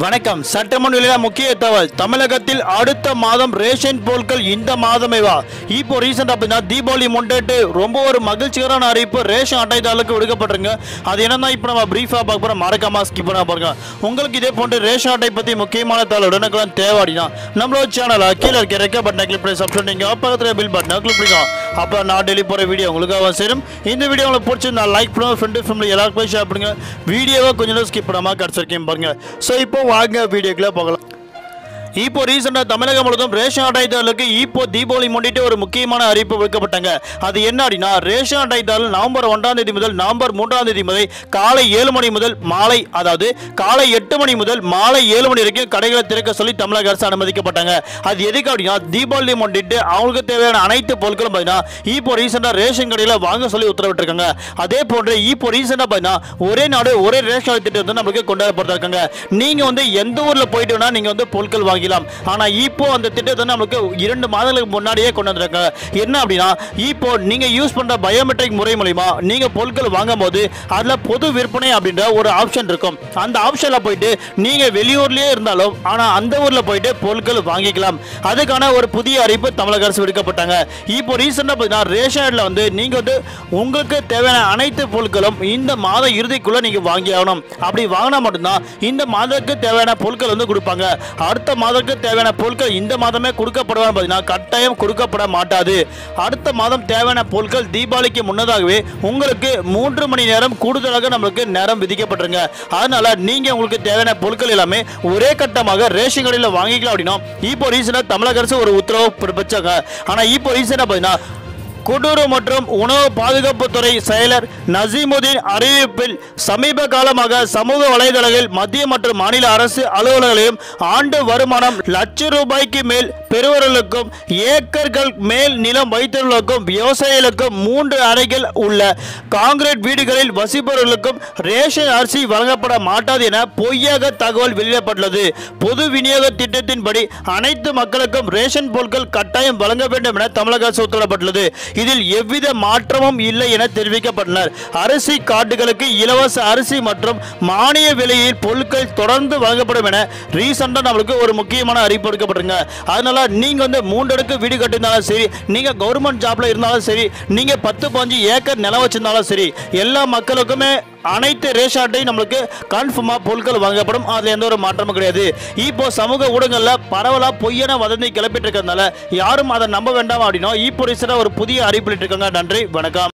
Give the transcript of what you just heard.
வணக்கம். சட்டமன்ற வெளியில முக்கிய தகவல் தமிழகத்தில் அடுத்த மாதம் ரேஷன் பொருட்கள் இந்த மாதமே வா இப்போ ரீசெண்டாக அப்படின்னா தீபாவளி முன்னிட்டு ரொம்ப ஒரு மகிழ்ச்சிகரான அறிவிப்பு. ரேஷன் அட்டைதாரர்களுக்கு விடுக்கப்பட்டிருங்க அது என்னன்னா இப்போ நம்ம பிரீஃபாக பார்க்க போகிறோம் மறக்காம ஸ்கிப் பண்ண பாருங்க. உங்களுக்கு இதே போன்று ரேஷன் அட்டை பற்றி முக்கியமான தகவல் உடனுக்குலாம் தேவை அப்படின்னா நம்மளோட சேனலை கீழே இருக்க ரெக்க பட்டனை கிளிக் பண்ணி சப்ஸ்கிரைப் பண்ணிங்க பக்கத்தில் பில் பட்டனை கிளிக் பண்ணிக்கலாம் அப்போ நான் டெய்லி போகிற வீடியோ உங்களுக்காக சேரும். இந்த வீடியோ உங்களுக்கு பிடிச்சிருந்தா லைக் பண்ணுங்க ஃப்ரெண்டு ஃபேமிலி எல்லாருக்கும் ஷேர் பண்ணுங்க. வீடியோவை கொஞ்சம் நேரம் ஸ்கிப் பண்ணாமல் கிடச்சிருக்கேன் பாருங்க. ஸோ இப்போ வாங்க வீடியோக்குள்ளே போகலாம். இப்போ ரீசெண்டாக தமிழகம் முழுவதும் ரேஷன் அட்டைதாரர்களுக்கு இப்போ தீபாவளி முன்னிட்டு ஒரு முக்கியமான அறிவிப்பு விடுக்கப்பட்டாங்க. அது என்ன அப்படின்னா ரேஷன் அட்டைதாரர் நவம்பர் ஒன்றாம் தேதி முதல் நவம்பர் மூன்றாம் தேதி முதல் காலை ஏழு மணி முதல் மாலை அதாவது காலை எட்டு மணி முதல் மாலை ஏழு மணி வரைக்கும் கடைகளை திறக்க சொல்லி தமிழக அரசு அனுமதிக்கப்பட்டாங்க. அது எதுக்கு அப்படின்னா தீபாவளி முன்னிட்டு அவங்களுக்கு தேவையான அனைத்து பொருட்களும் பார்த்தீங்கன்னா இப்போ ரீசெண்டாக ரேஷன் கடையில் வாங்க சொல்லி உத்தரவிட்டிருக்காங்க. அதே போன்று இப்போ ரீசெண்டாக பார்த்தீங்கன்னா ஒரே நாடு ஒரே ரேஷன் அட்டை திட்டம் வந்து நம்மளுக்கு கொண்டாடப்பட்டிருக்காங்க நீங்கள் வந்து எந்த ஊரில் போயிட்டு வேணா நீங்கள் வந்து பொருட்கள் வாங்கிக்கலாம் ஆனால் இப்போ அந்த திட்டத்தை வந்து இரண்டு மாதங்களுக்கு முன்னாடியே கொண்டு வந்திருக்காங்க. என்ன அப்படின்னா இப்போ நீங்கள் யூஸ் பண்ணுற பயோமெட்ரிக் முறை மூலிமா நீங்கள் பொருட்கள் வாங்கும் போது அதில் பொது விற்பனை அப்படின்ற ஒரு ஆப்ஷன் இருக்கும். அந்த ஆப்ஷனில் போயிட்டு நீங்கள் வெளியூர்லேயே இருந்தாலும் ஆனால் அந்த ஊரில் போயிட்டு பொருட்கள் வாங்கிக்கலாம். அதுக்கான ஒரு புதிய அறிவிப்பு தமிழக அரசு விடுக்கப்பட்டாங்க. இப்போ ரீசெண்டாக பார்த்தீங்கன்னா ரேஷன் கார்டில் வந்து நீங்கள் வந்து உங்களுக்கு தேவையான அனைத்து பொருட்களும் இந்த மாத இறுதிக்குள்ளே நீங்கள் வாங்கி ஆகணும் அப்படி வாங்கினா மட்டும்தான் இந்த மாதத்துக்கு தேவையான பொருட்கள் வந்து கொடுப்பாங்க. அடுத்த மாதம் மாதத்துக்கு தேவையான பொருட்கள் இந்த மாதமே கொடுக்கப்படுவான்னு பார்த்தீங்கன்னா கட்டாயம் கொடுக்கப்பட மாட்டாது. அடுத்த மாதம் தேவையான பொருட்கள் தீபாவளிக்கு முன்னதாகவே உங்களுக்கு மூன்று மணி நேரம் கூடுதலாக நம்மளுக்கு நேரம் விதிக்கப்பட்டிருங்க. அதனால நீங்க உங்களுக்கு தேவையான பொருட்கள் எல்லாமே ஒரே கட்டமாக ரேஷன் கடையில் வாங்கிக்கலாம் அப்படின்னா இப்போ ரீசெண்டாக தமிழக அரசு ஒரு உத்தரவு பிறப்பிச்சாங்க. ஆனால் இப்போ ரீசெண்டாக பார்த்தீங்கன்னா கூட்டுறவு மற்றும் உணவு பாதுகாப்புத்துறை செயலர் நசீமுதீன் அறிவிப்பில் சமீப காலமாக சமூக வலைதளங்களில் மத்திய மற்றும் மாநில அரசு அலுவலர்களையும் ஆண்டு வருமானம் லட்ச ரூபாய்க்கு மேல் பெறுவர்களுக்கும் ஏக்கர்கள் மேல் நிலம் வைத்தவர்களுக்கும் விவசாயிகளுக்கும் மூன்று அறைகள் உள்ள காங்கிரீட் வீடுகளில் வசிப்பவர்களுக்கும் ரேஷன் அரிசி வழங்கப்பட மாட்டாது என பொய்யாக தகவல் வெளியிடப்பட்டுள்ளது. பொது விநியோக திட்டத்தின்படி அனைத்து மக்களுக்கும் ரேஷன் பொருட்கள் கட்டாயம் வழங்க வேண்டும் என தமிழக அரசு உத்தரவிடப்பட்டுள்ளது இதில் எவ்வித மாற்றமும் இல்லை என தெரிவிக்கப்பட்டனர். அரிசி கார்டுகளுக்கு இலவச அரிசி மற்றும் மானிய விலையில் பொருட்கள் தொடர்ந்து வழங்கப்படும் என ரீசெண்டாக நம்மளுக்கு ஒரு முக்கியமான அறிவிப்பு எடுக்கப்பட்டிருங்க அதனால நீங்கள் வந்து மூன்றடுக்கு வீடு கட்டியிருந்தாலும் சரி நீங்கள் கவர்மெண்ட் ஜாப்ல இருந்தாலும் சரி நீங்கள் பத்து பதினஞ்சு ஏக்கர் நிலம் வச்சிருந்தாலும் சரி எல்லா மக்களுக்குமே அனைத்து ரேஷார்ட்டையும் நம்மளுக்கு கன்ஃபார்மாக பொருட்கள் வழங்கப்படும் அதில் எந்த ஒரு மாற்றமும் கிடையாது. இப்போ சமூக ஊடகங்களில் பரவலாக பொய்யான வதந்தி கிளப்பிட்டு இருக்கிறதுனால யாரும் அதை நம்ப வேண்டாம் அப்படின்னா இப்போ ரீசெண்டாக ஒரு புதிய அறிவிப்பிட்டு இருக்காங்க நன்றி வணக்கம்.